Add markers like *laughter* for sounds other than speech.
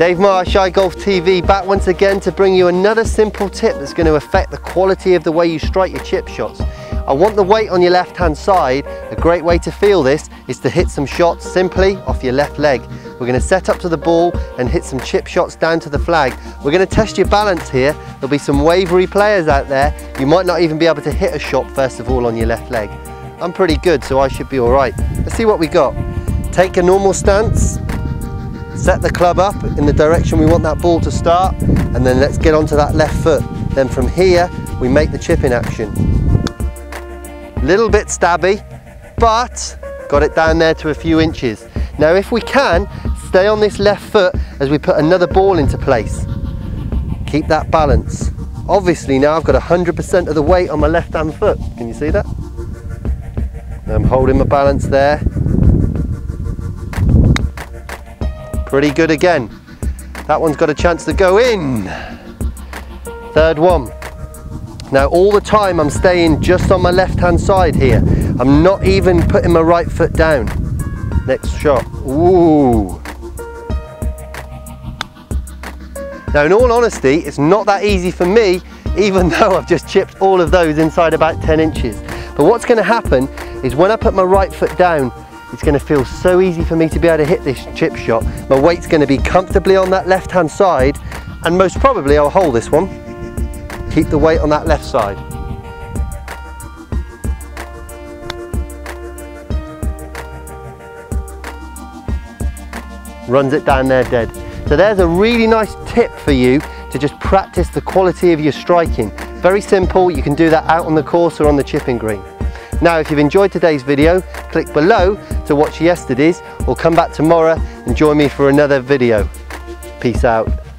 Dave Marsh, iGolftv, back once again to bring you another simple tip that's going to affect the quality of the way you strike your chip shots. I want the weight on your left hand side. A great way to feel this is to hit some shots simply off your left leg. We're going to set up to the ball and hit some chip shots down to the flag. We're going to test your balance here. There'll be some wavery players out there. You might not even be able to hit a shot first of all on your left leg. I'm pretty good so I should be all right. Let's see what we got. Take a normal stance, set the club up in the direction we want that ball to start and then let's get onto that left foot. Then from here we make the chipping action. Little bit stabby but got it down there to a few inches. Now if we can stay on this left foot as we put another ball into place. Keep that balance. Obviously now I've got 100% of the weight on my left hand foot. Can you see that? I'm holding my balance there Pretty good again. That one's got a chance to go in. Third one. Now all the time I'm staying just on my left hand side here. I'm not even putting my right foot down. Next shot. Ooh. Now in all honesty, it's not that easy for me, even *laughs* though I've just chipped all of those inside about 10 inches. But what's gonna happen is when I put my right foot down, it's going to feel so easy for me to be able to hit this chip shot. My weight's going to be comfortably on that left hand side and most probably I'll hold this one. Keep the weight on that left side. Runs it down there dead. So there's a really nice tip for you to just practice the quality of your striking. Very simple, you can do that out on the course or on the chipping green. Now if you've enjoyed today's video, click below to watch yesterday's or come back tomorrow and join me for another video. Peace out.